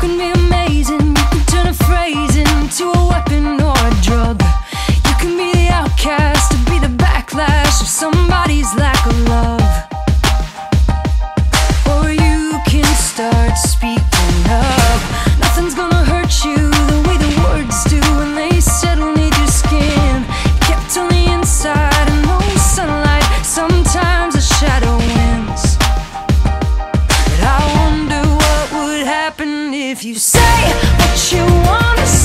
can be amazing. You can turn a phrase into a weapon or a drug. You can be the outcast, to be the backlash of somebody's lack of love. If you say what you wanna say